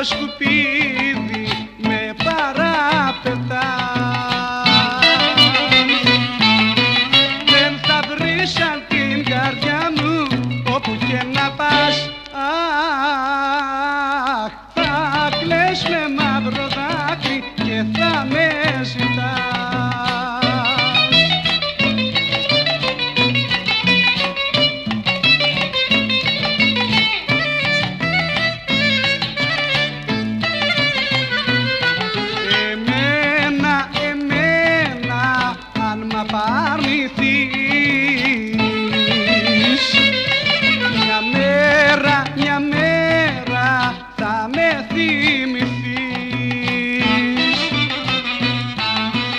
Nós cupim αν μ' απαρνηθείς. Μια μέρα, μια μέρα θα με θυμηθείς.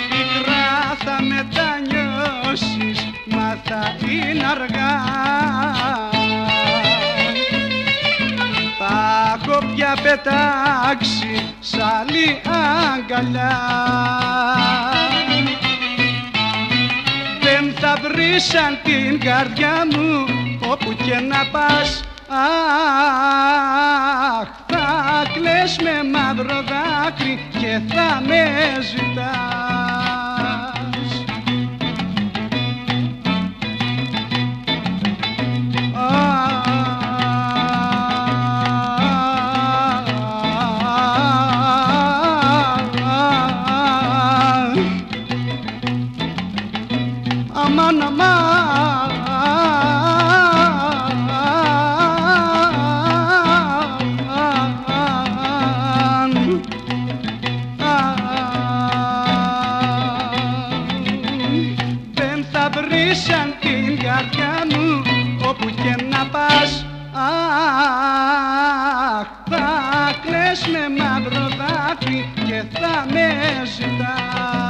Πικρά θα μετανιώσεις, μα θα είναι αργά. Θα έχω πια πετάξει σ' άλλη αγκαλιά Δεν θα βρεις σαν την καρδιά μου όπου και να πας. Αχ, θα κλαις με μαύρο δάκρυ και θα με ζητάς Αμάν, αμάν Δεν θα βρεις σαν την καρδιά μου όπου και να πας. Αχ, θα κλαις με μαύρο δάκρυ και θα με ζητάς